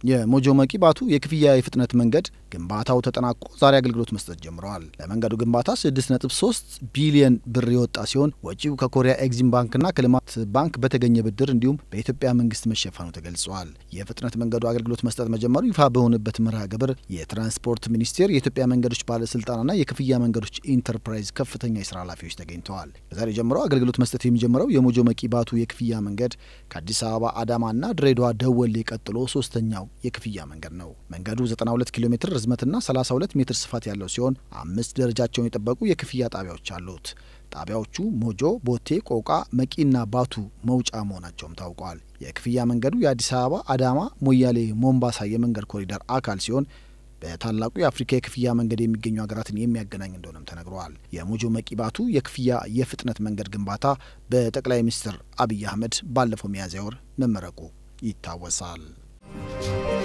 የሞጆ መቂ ባቱ የክፍያ የፍጥነት መንገድ ግንባታው ተጠናቆ ዛሬ አገልግሎት መስጠት ጀምረዋል። ለመንገዱ ግንባታ 6.3 ቢሊዮን ብር የወጣ ሲሆን ወጪው ከኮሪያ ኤግዚም ባንክና ከልማት ባንክ በተገኘ ብድር እንዲሁም በኢትዮጵያ መንግስት መሸፈኑ ተገልጿል። የፍጥነት መንገዱ አገልግሎት መስጠት መጀመሩ ይፋ በሆነበት መርሃ ግብር የትራንስፖርት ሚኒስቴር፣ የኢትዮጵያ መንገዶች ባለስልጣንና የክፍያ መንገዶች ኢንተርፕራይዝ ከፍተኛ የስራ ኃላፊዎች ተገኝተዋል። ከዛሬ ጀምሮ አገልግሎት መስጠት የሚጀምረው የሞጆ መቂ ባቱ የክፍያ መንገድ ከአዲስ አበባ አዳማና ድሬዳዋ ደወሌ ቀጥሎ ሶስተኛው የክፍያ መንገድ ነው። መንገዱ 92 ኪሎ ሜትር ርዝመትና 32 ሜትር ስፋት ያለው ሲሆን አምስት ደረጃቸውን የጠበቁ የክፍያ ጣቢያዎች አሉት። ጣቢያዎቹ ሞጆ፣ ቦቴ፣ ቆቃ፣ መቂና ባቱ መውጫ መሆናቸውም ታውቋል። የክፍያ መንገዱ የአዲስ አበባ አዳማ፣ ሞያሌ፣ ሞምባሳ የመንገድ ኮሪደር አካል ሲሆን በታላቁ የአፍሪካ የክፍያ መንገድ የሚገኙ ሀገራትን የሚያገናኝ እንደሆነም ተነግረዋል። የሞጆ መቂ ባቱ የክፍያ የፍጥነት መንገድ ግንባታ በጠቅላይ ሚኒስትር አብይ አህመድ ባለፈው ሚያዝያ ወር መመረቁ ይታወሳል። 了。